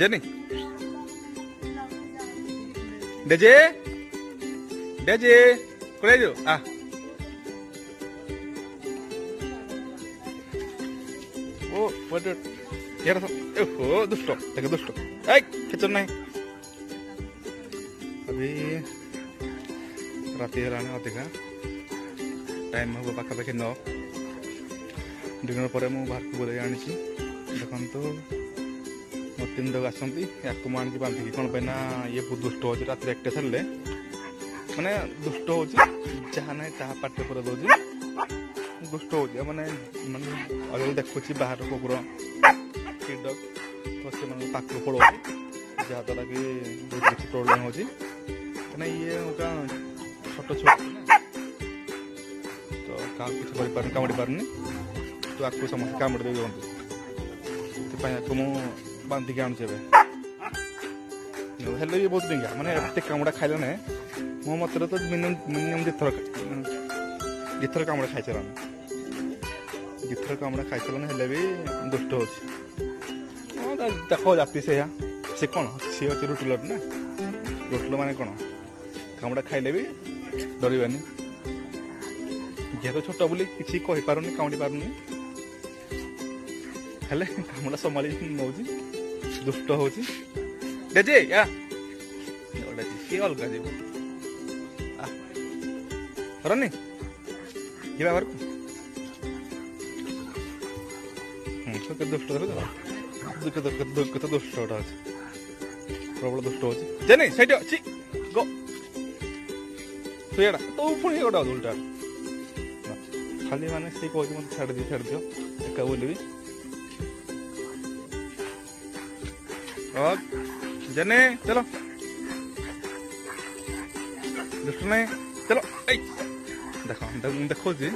Jenny ডেজে ডেজে করে যো আহ ও পড়ে এরা তো ও দুষ্ট দেখো দুষ্ট এই কিছু নাই अभी রাতে রানে অধিকা টাইম হব পাখাপাখি ন ডিনার পরে মু বাহারকু বলে আনিছি দেখন্তু तीन देव आसती आज बांधिकी कौन पाई ना ये बहुत दुष्ट हो रात एक्टे छाड़े मैंने दुष्ट हो जहाँ ना ता पटे पर दुष्ट हो मैंने मान अगले देखुची बाहर कुकुर किडक तो से मैं पाक पड़ोसी जहाद्वारा कि बहुत बेच प्रोब्लम हो ये गोटा छोट तो क्या कुछ कमुड़ी नहीं तो आपको समस्त कमुड़ी दे दिखाई मुझे ବାନ୍ଧିକି ଆଣୁଛେ ଏବେ ହେଲେ ବି ବହୁତ ଡେଙ୍ଗା ମାନେ ଏତେ କାମୁଡ଼ା ଖାଇଲାଣି ମୋ ମତରେ ତ ମିନିମମ୍ ମିନିମମ୍ ଦୁଇଥର ଦୁଇଥର କାମୁଡ଼ା ଖାଇସାରିଲାଣି ଦୁଇଥର କାମୁଡ଼ା ଖାଇସାରିଲାଣି ହେଲେ ବି ଦୁଷ୍ଟ ହେଉଛି ଦେଖ ଜାତି ସେଇଆ ସେ କ'ଣ ସିଏ ହେଉଛି ରୁଟିଲର ନା ରୁଟିଲ ମାନେ କ'ଣ କାମୁଡ଼ା ଖାଇଲେ ବି ଡରିବାନି ଯେହେତୁ ଛୋଟ ବୋଲି କିଛି କହିପାରୁନି କାମୁଡ଼ି ପାରୁନି ହେଲେ କାମୁଡ଼ା ସମ୍ଭାଳି ନେଉଛି ଦୁଷ୍ଟ ହଉଛି ଡେଜେ ଆ କିଏ ଅଲଗା ଯିବ ରନି ଯିବା ଘରକୁ କେତେ ଦୁଷ୍ଟ କେତେ ଦୁଷ୍ଟ ଗୋଟା ଅଛି ପ୍ରବଳ ଦୁଷ୍ଟ ହଉଛି ଜେନି ସେଇଠି ଅଛି ଗୋ ସେଇଟା ତୁ ପୁଣି ଗୋଟେ ଅଲଟା ଖାଲି ମାନେ ସେ କହୁଛି ମୋତେ ଛାଡ଼ିଦିଅ ଛାଡ଼ିଦିଅ ଏକା ବୁଲିବି और जने चलो दुष्टने चलो ए देखो देखो जी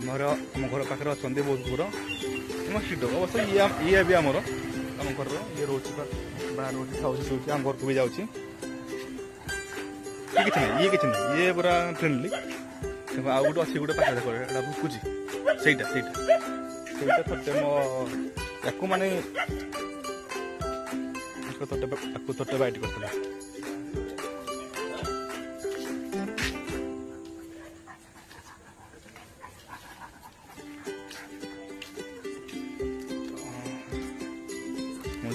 ଆମର ଆମ ଘର ପାଖରେ ଅଛନ୍ତି ବହୁତ ଘର ଆମ ସିଡ଼ ଅବଶ୍ୟ ଇଏ ଇଏ ବି ଆମର ଆମ ଘରର ଇଏ ରହୁଛି ବାହାର ରହୁଛି ଖାଉଛି ଶୋଉଛି ଆମ ଘରକୁ ବି ଯାଉଛି ଇଏ କିଛି ନାହିଁ ଇଏ କିଛି ନାହିଁ ଇଏ ପୁରା ଫ୍ରେଣ୍ଡଲି ଆଉ ଗୋଟେ ଅଛି ଗୋଟେ ପାଖରେ ଦେଖ ଏଇଟା ଭୁକୁଛି ସେଇଟା ସେଇଟା ସେଇଟା ଥରେ ମୋ ఎక్కువ మనీ ఎక్కువ తొట్ట ఎక్కువ తొట్ట బయటకు వస్తున్నాం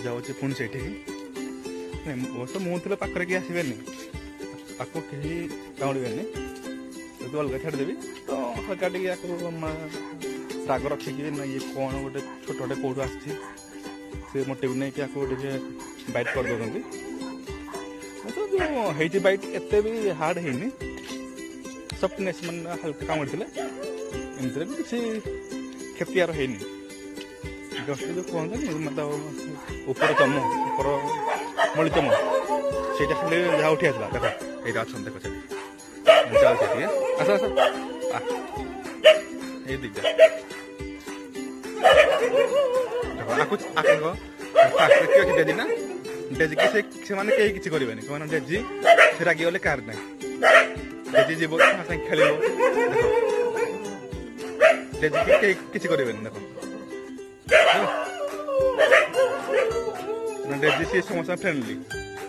ଯାଉଛି ପୁଣି ସେଇଠି ମୋ ତ ମୁଁ ଥିଲେ ପାଖରେ କେହି ଆସିବେନି ଆକୁ କେହି କାମୁଡ଼ିବେନି ଯଦି ଅଲଗା ଛାଡ଼ିଦେବି ତ ହଲକା ଟିକେ ଆକୁ ଶାଗ ରଖିକି ଇଏ କ'ଣ ଗୋଟେ ଛୋଟଟେ କେଉଁଠୁ ଆସିଛି ସେ ଟିଭି ନେଇକି ଆକୁ ଟିକେ ବାଇଟ୍ କରିଦେଉଛନ୍ତି ଯେଉଁ ହେଇଛି ବାଇଟ୍ ଏତେ ବି ହାର୍ଡ଼ ହେଇନି ସଫ୍ଟନେସ୍ ମାନେ ହାଲକା କାମୁଡ଼ିଥିଲେ ଏମିତିରେ ବି କିଛି କ୍ଷତିଆର ହେଇନି ଜଷ୍ଟ ଯେଉଁ କୁହନ୍ତିନି ମାତା ଉପର ଚମ ଉପର ମଳି ଚମ ସେଇଟା ଖାଲି ଯାହା ଉଠି ଆସିଲା ଦେଖ ଏଇଟା ଅଛନ୍ତି ଦେଖ ସେଠି ଚାଲୁଛି ଟିକେ ଆସ ଆସ ଏଇ ଦୁଇଟା ওরা কিছু আকেগো তাকলক কি যদি না বেজিকে কি মানে কি কিছু করিবে নি কোনন দেজি ফিরা কি গলে কার না দেজি বোস নাখ খালি লো দেজি কি কি কিছু করিবে নি দেখো ন দেজি সমস্যা ফেললি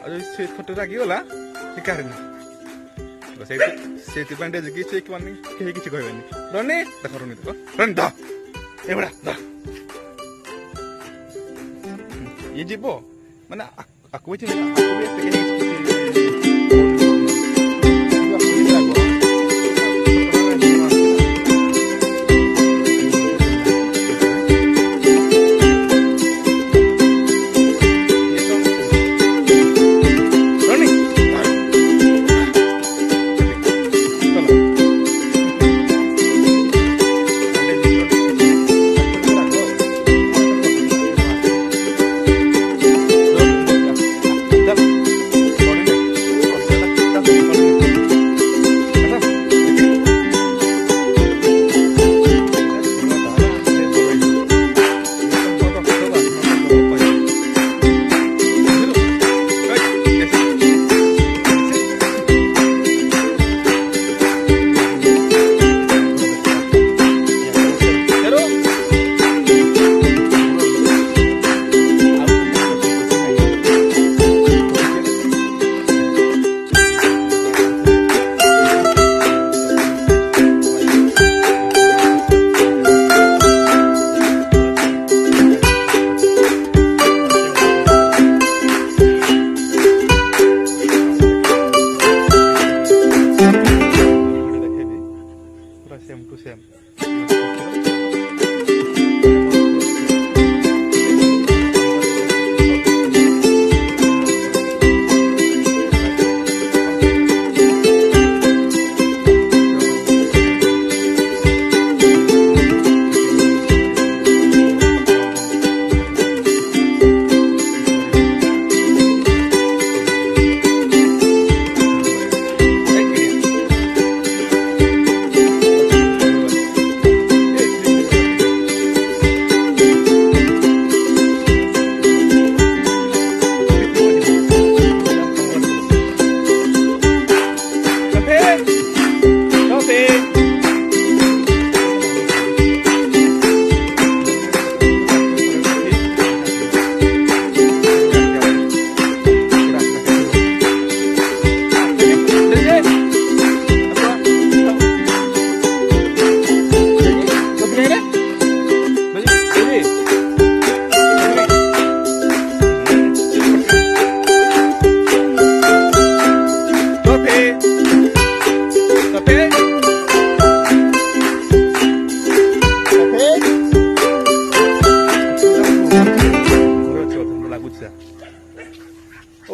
আর সেট ফটে রাগি হলো না কি কার না সেট সে তে পান্তে কি কিছু কইবে নি কি কি কিছু কইবে নি রনি দেখো রনি তো Eh, bodoh. Dah. Ya, Jepo. Mana aku, aku macam ni. Aku boleh tekan ni.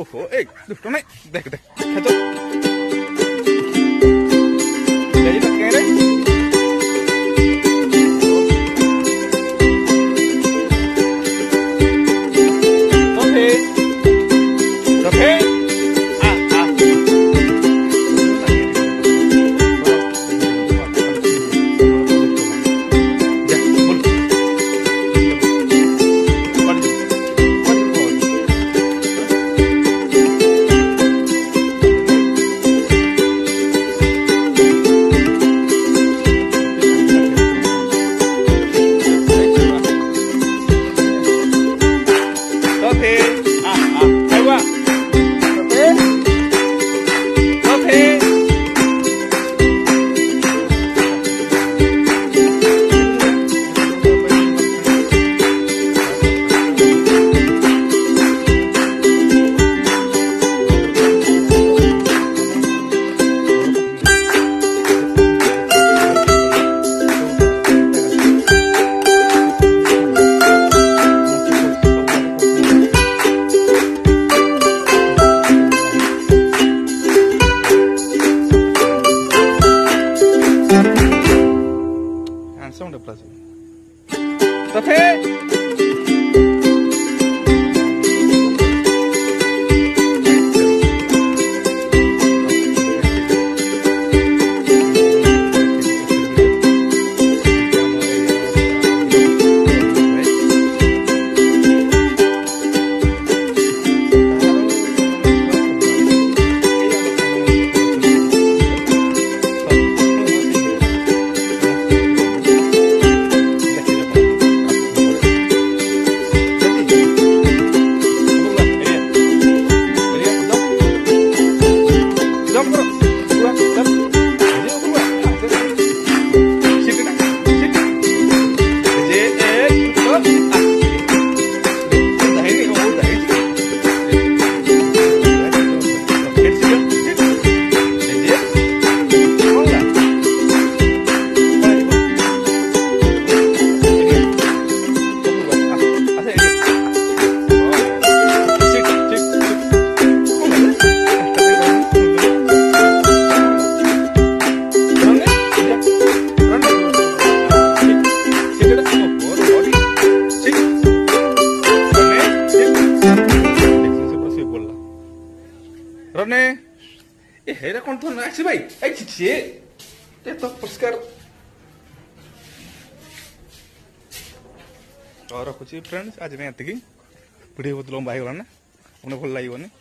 おほ、えい、どっかめ、だくだく、か रने ए हेरा कौन थोन राखसी भाइ ए छिछि ते त पुरस्कार और रखुची फ्रेंड्स आज मैं अतिकी वीडियो बहुत लंबा हो गला ना अपने भल लागोनी